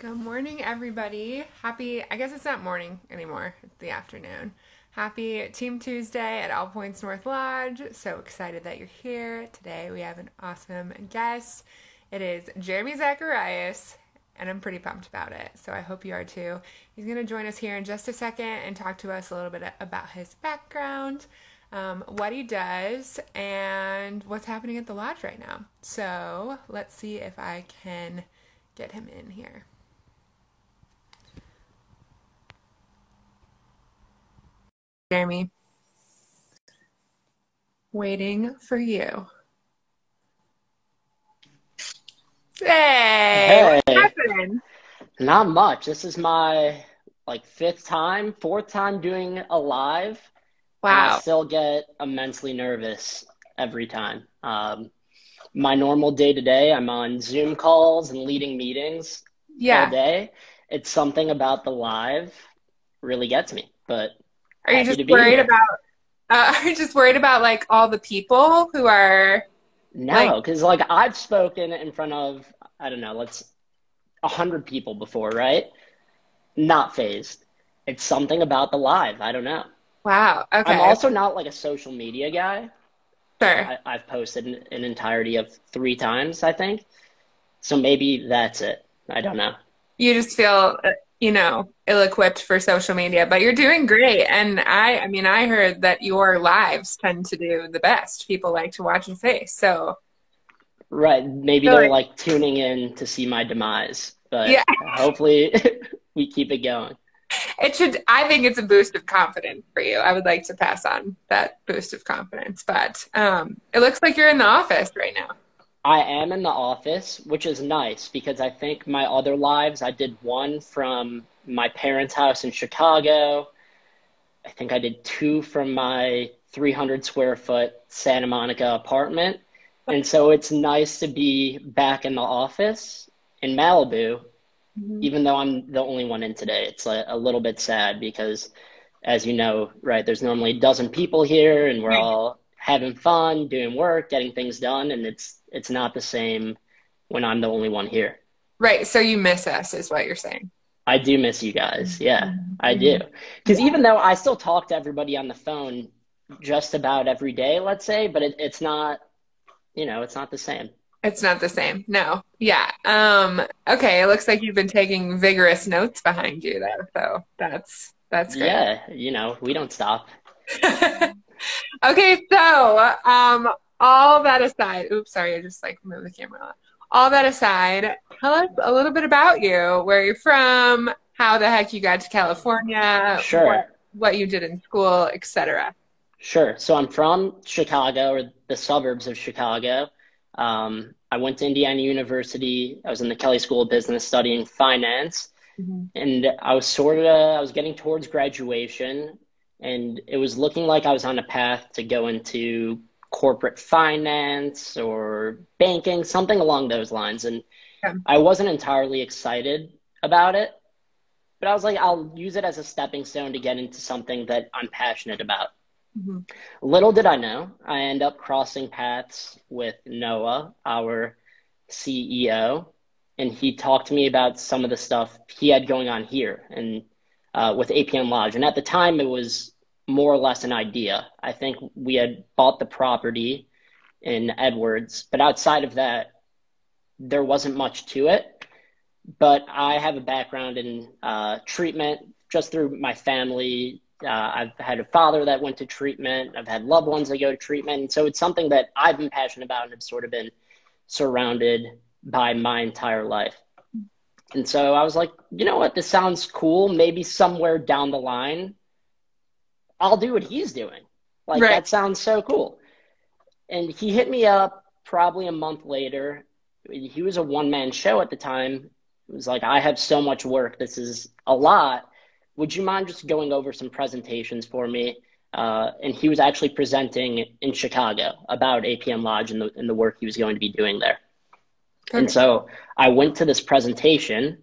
Good morning, everybody. Happy, I guess it's not morning anymore, it's the afternoon. Happy Team Tuesday at All Points North Lodge. So excited that you're here. Today we have an awesome guest. It is Jeremy Zacharias, and I'm pretty pumped about it. So I hope you are too. He's going to join us here in just a second and talk to us a little bit about his background, um, what he does, and what's happening at the lodge right now. So let's see if I can get him in here. Jeremy. Waiting for you. Hey, Hey. happened? Not much. This is my like fifth time, fourth time doing a live, and I Wow. still get immensely nervous every time. Um, my normal day to day, I'm on Zoom calls and leading meetings all day. It's something about the live really gets me, but Are you just worried here. about uh, are you just worried about like all the people who are like No, because like I've spoken in front of, I don't know, let's a hundred people before, right? Not phased. It's something about the live. I don't know. wow, Okay. I'm also not like a social media guy. Sure. I, I've posted an, an entirety of three times, I think. So maybe that's it. I don't know. You just feel uh, you know, ill-equipped for social media, but you're doing great. And I I mean, I heard that your lives tend to do the best. People like to watch your face. So, Right. Maybe feel they're like like tuning in to see my demise, but yeah, hopefully we keep it going. it should I think it's a boost of confidence for you. I would like to pass on that boost of confidence, but um it looks like you're in the office right now. I am in the office, which is nice because I think my other lives, I did one from my parents' house in Chicago. I think I did two from my 300 square foot Santa Monica apartment. And so it's nice to be back in the office in Malibu, Mhm. even though I'm the only one in today. It's a, a little bit sad because, as you know, right, there's normally a dozen people here and we're Right. all having fun, doing work, getting things done, and it's it's not the same when I'm the only one here. Right, so you miss us is what you're saying. I do miss you guys. Yeah, I Mhm. do. Because Yeah. even though I still talk to everybody on the phone just about every day, let's say, but it, it's not, you know, it's not the same. It's not the same. No. Yeah. Um, okay, it looks like you've been taking vigorous notes behind you there, so that's that's great. Yeah, you know, we don't stop. Okay, so um all that aside, oops, sorry, I just like moved the camera. All that aside, tell us a little bit about you, where you're from, how the heck you got to California, Sure. what what you did in school, etc. Sure. So I'm from Chicago or the suburbs of Chicago. Um, I went to Indiana University. I was in the Kelley School of Business studying finance. Mhm. And I was sort of, I was getting towards graduation, and it was looking like I was on a path to go into corporate finance or banking, something along those lines. And Yeah. I wasn't entirely excited about it, but I was like, I'll use it as a stepping stone to get into something that I'm passionate about. Mhm. Little did I know, I end up crossing paths with Noah, our CEO, and he talked to me about some of the stuff he had going on here and uh, with APN Lodge. And at the time, it was more or less an idea. I think we had bought the property in Edwards, but outside of that, there wasn't much to it. But I have a background in uh, treatment just through my family. Uh, I've had a father that went to treatment. I've had loved ones that go to treatment. And so it's something that I've been passionate about and have sort of been surrounded by my entire life. And so I was like, you know what? This sounds cool. Maybe somewhere down the line, I'll do what he's doing. Like, Right. that sounds so cool. And he hit me up probably a month later. He was a one man show at the time. It was like, I have so much work. This is a lot. Would you mind just going over some presentations for me? Uh, and he was actually presenting in Chicago about APN Lodge and the, and the work he was going to be doing there. And so I went to this presentation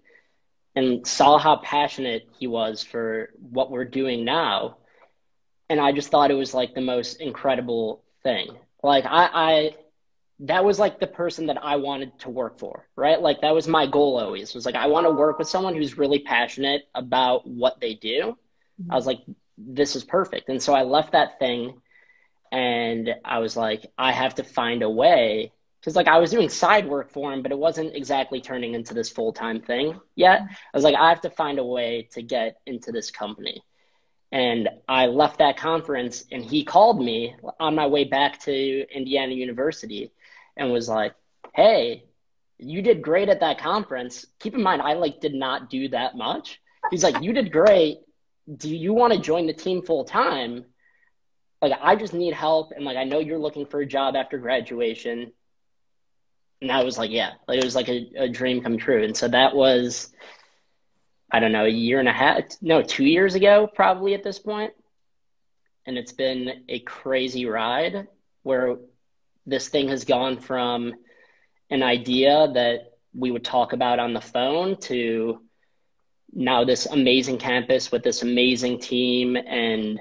and saw how passionate he was for what we're doing now. And I just thought it was like the most incredible thing. Like I, I that was like the person that I wanted to work for, right? Like that was my goal always was like, I want to work with someone who's really passionate about what they do. Mm-hmm. I was like, this is perfect. And so I left that thing and I was like, I have to find a way because like I was doing side work for him, but it wasn't exactly turning into this full time thing yet. I was like, I have to find a way to get into this company. And I left that conference and he called me on my way back to Indiana University and was like, Hey, you did great at that conference. Keep in mind, I like did not do that much. He's like, You did great. Do you want to join the team full time? Like, I just need help. And like, I know you're looking for a job after graduation. And I was like, Yeah, like it was like a, a dream come true. And so that was I don't know, a year and a half, no, two years ago, probably at this point. And it's been a crazy ride where this thing has gone from an idea that we would talk about on the phone to now this amazing campus with this amazing team and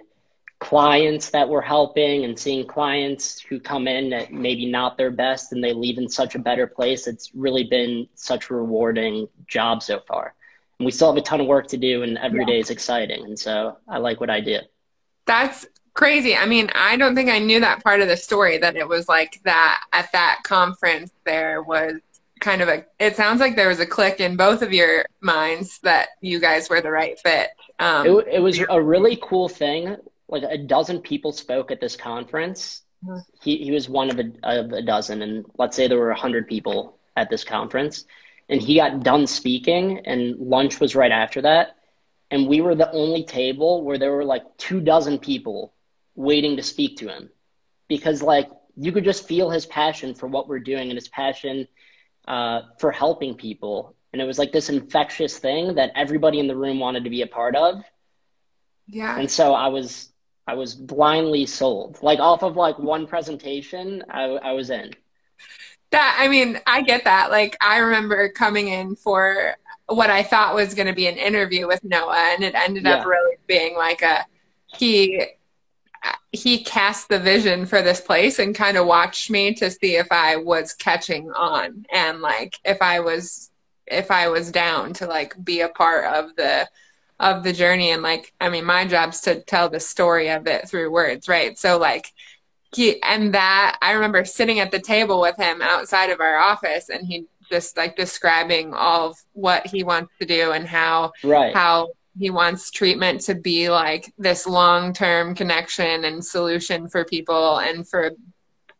clients that we're helping and seeing clients who come in at maybe not their best and they leave in such a better place. It's really been such a rewarding job so far we still have a ton of work to do and every yeah. day is exciting and so i like what i do. That's crazy. I mean i don't think i knew that part of the story that it was like that at that conference there was kind of a it sounds like there was a click in both of your minds that you guys were the right fit. Um, it, it was a really cool thing like a dozen people spoke at this conference. Mm-hmm. he, he was one of a, of a dozen and let's say there were 100 people at this conference and he got done speaking and lunch was right after that. And we were the only table where there were like two dozen people waiting to speak to him. Because like you could just feel his passion for what we're doing and his passion uh, for helping people. And it was like this infectious thing that everybody in the room wanted to be a part of. Yeah. And so i was i was blindly sold. Like off of like one presentation i, I was in that I mean, I get that. Like I remember coming in for what I thought was going to be an interview with Noah and it ended yeah. up really being like a he he cast the vision for this place and kind of watched me to see if I was catching on and like if I was if I was down to like be a part of the of the journey and like I mean my job's to tell the story of it through words, right? So like he and that I remember sitting at the table with him outside of our office and he just like describing all of what he wants to do and how right. how he wants treatment to be like this long-term connection and solution for people and for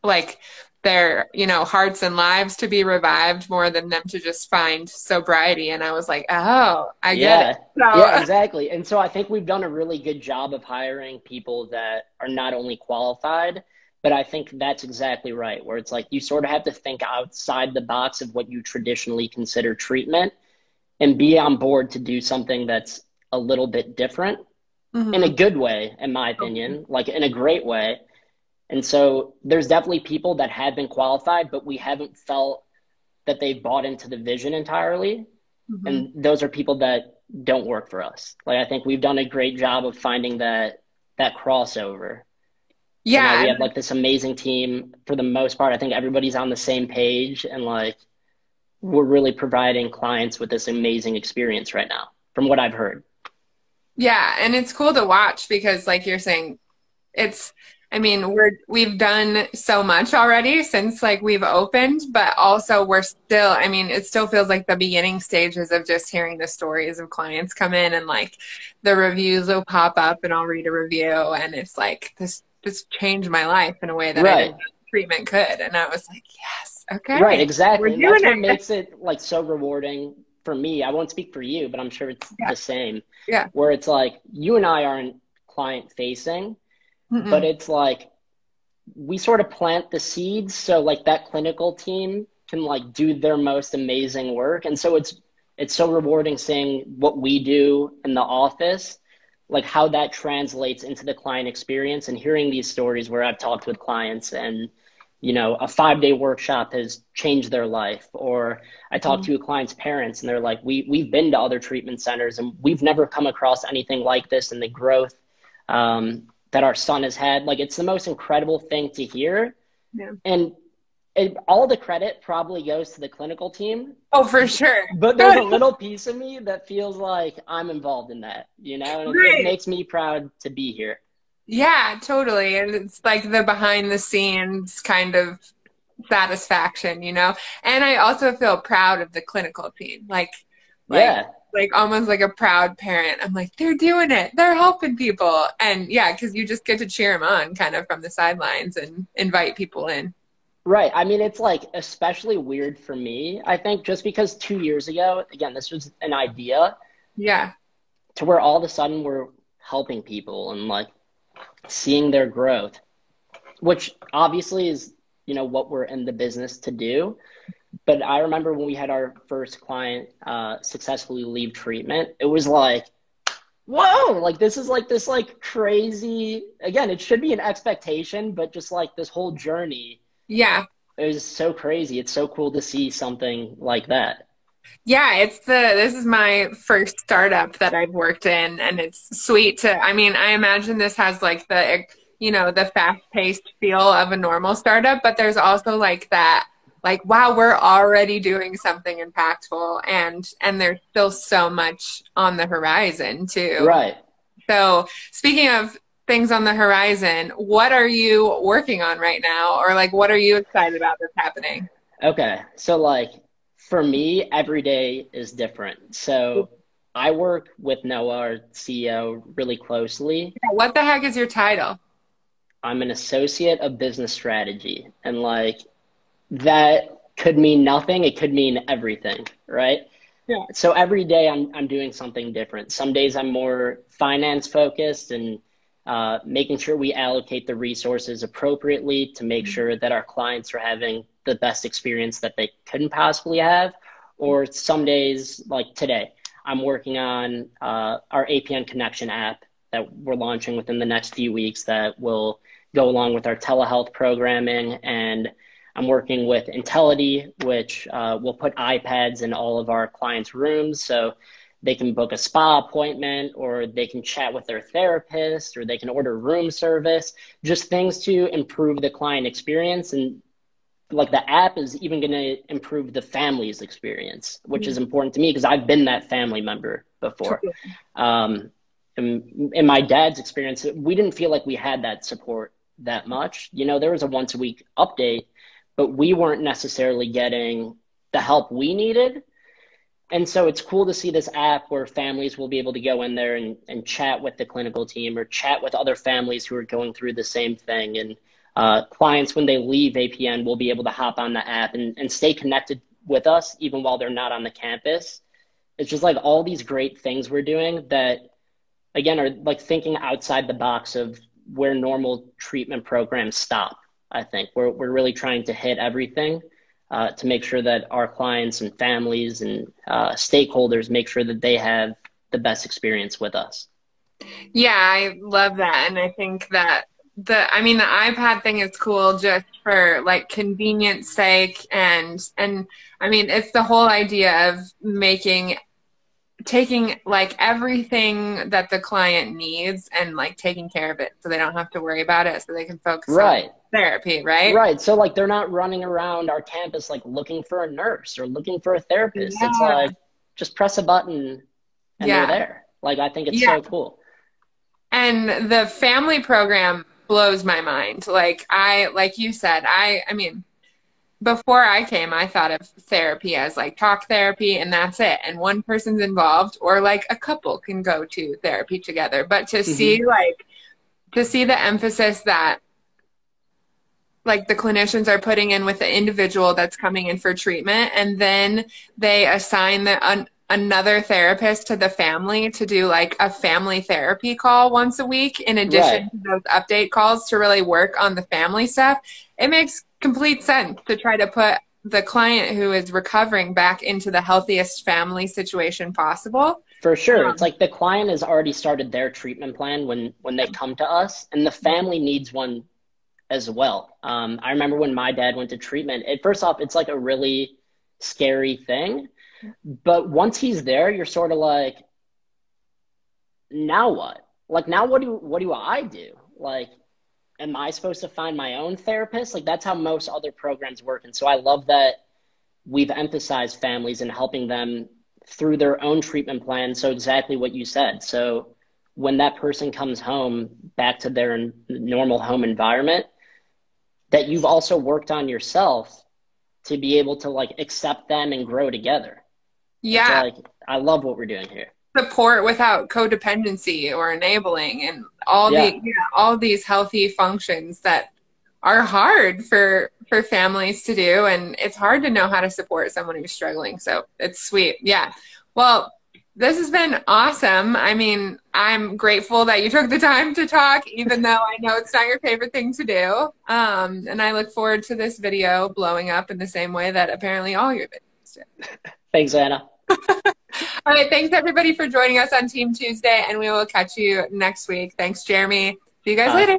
like their you know hearts and lives to be revived more than them to just find sobriety and i was like oh i yeah. get it so. yeah exactly and so i think we've done a really good job of hiring people that are not only qualified but I think that's exactly right, where it's like you sort of have to think outside the box of what you traditionally consider treatment and be on board to do something that's a little bit different mm-hmm. in a good way, in my opinion, like in a great way. And so there's definitely people that have been qualified, but we haven't felt that they've bought into the vision entirely. Mm-hmm. And those are people that don't work for us. Like I think we've done a great job of finding that that crossover yeah. we have like this amazing team for the most part. I think everybody's on the same page and like we're really providing clients with this amazing experience right now from what I've heard. Yeah, and it's cool to watch because like you're saying it's I mean, we're we've done so much already since like we've opened, but also we're still I mean, it still feels like the beginning stages of just hearing the stories of clients come in and like the reviews will pop up and I'll read a review and it's like this just changed my life in a way that right. I didn't treatment could. And I was like, yes, okay. Right, exactly. And that's it. what makes it like so rewarding for me. I won't speak for you, but I'm sure it's yeah. the same. Yeah. Where it's like you and I aren't client facing, but it's like we sort of plant the seeds so like that clinical team can like do their most amazing work. And so it's it's so rewarding seeing what we do in the office like how that translates into the client experience and hearing these stories where I've talked with clients and you know a five day workshop has changed their life or I talked mm-hmm. to a client's parents and they're like we we've been to other treatment centers and we've never come across anything like this and the growth um, that our son has had like it's the most incredible thing to hear yeah. and it, all the credit probably goes to the clinical team. Oh, for sure. But there's a little piece of me that feels like I'm involved in that, you know, and right. it, it makes me proud to be here. Yeah, totally. And it's like the behind the scenes kind of satisfaction, you know? And I also feel proud of the clinical team. Like, like yeah. like almost like a proud parent. I'm like, they're doing it. They're helping people. And yeah, because you just get to cheer them on kind of from the sidelines and invite people in. Right. I mean, it's like especially weird for me, I think, just because two years ago, again, this was an idea. Yeah. To where all of a sudden we're helping people and like seeing their growth, which obviously is, you know, what we're in the business to do. But I remember when we had our first client uh, successfully leave treatment, it was like, whoa, like this is like this like crazy, again, it should be an expectation, but just like this whole journey yeah. It was so crazy. It's so cool to see something like that. Yeah, it's the this is my first startup that I've worked in and it's sweet to I mean, I imagine this has like the you know, the fast-paced feel of a normal startup, but there's also like that like wow, we're already doing something impactful and and there's still so much on the horizon too. Right. So, speaking of things on the horizon. What are you working on right now? Or like, what are you excited about that's happening? Okay. So, like, for me, every day is different. So, I work with Noah, our CEO, really closely. What the heck is your title? I'm an associate of business strategy. And, like, that could mean nothing, it could mean everything, right? Yeah. So every day I'm I'm doing something different. Some days I'm more finance focused and uh, making sure we allocate the resources appropriately to make sure that our clients are having the best experience that they couldn't possibly have. Or some days, like today, I'm working on uh, our APN connection app that we're launching within the next few weeks that will go along with our telehealth programming. And I'm working with Intelity, which uh, will put iPads in all of our clients' rooms. So they can book a spa appointment or they can chat with their therapist or they can order room service just things to improve the client experience. And like the app is even going to improve the family's experience which mm-hmm. is important to me because i've been that family member before. Um, in, in my dad's experience we didn't feel like we had that support that much. You know there was a once a week update but we weren't necessarily getting the help we needed and so it's cool to see this app where families will be able to go in there and, and chat with the clinical team or chat with other families who are going through the same thing. And uh, clients, when they leave APN, will be able to hop on the app and, and stay connected with us even while they're not on the campus. It's just like all these great things we're doing that, again, are like thinking outside the box of where normal treatment programs stop. I think we're, we're really trying to hit everything uh, to make sure that our clients and families and uh, stakeholders make sure that they have the best experience with us. Yeah, I love that. And I think that the I mean the iPad thing is cool just for like convenience sake and and I mean it's the whole idea of making taking like everything that the client needs and like taking care of it so they don't have to worry about it so they can focus right. on therapy, right? Right. So like they're not running around our campus like looking for a nurse or looking for a therapist. Yeah. It's like just press a button and yeah. they're there. Like I think it's yeah. so cool. And the family program blows my mind. Like I like you said, I I mean before I came, I thought of therapy as like talk therapy and that's it. And one person's involved or like a couple can go to therapy together. But to mm-hmm. see like to see the emphasis that like the clinicians are putting in with the individual that's coming in for treatment and then they assign the an, another therapist to the family to do like a family therapy call once a week in addition right. to those update calls to really work on the family stuff it makes complete sense to try to put the client who is recovering back into the healthiest family situation possible for sure um, it's like the client has already started their treatment plan when when they come to us and the family needs one as well. Um, I remember when my dad went to treatment. It, first off, it's like a really scary thing, but once he's there, you're sort of like, now what? Like now, what do what do I do? Like, am I supposed to find my own therapist? Like that's how most other programs work. And so I love that we've emphasized families and helping them through their own treatment plan. So exactly what you said. So when that person comes home back to their normal home environment, that you've also worked on yourself to be able to like accept them and grow together. Yeah. So, like I love what we're doing here. Support without codependency or enabling and all yeah. the yeah, all these healthy functions that are hard for for families to do and it's hard to know how to support someone who's struggling. So it's sweet. Yeah. Well, this has been awesome. I mean, I'm grateful that you took the time to talk, even though I know it's not your favorite thing to do. Um, and I look forward to this video blowing up in the same way that apparently all your videos do. Thanks, Anna. all right. Thanks, everybody, for joining us on Team Tuesday, and we will catch you next week. Thanks, Jeremy. See you guys Bye. later.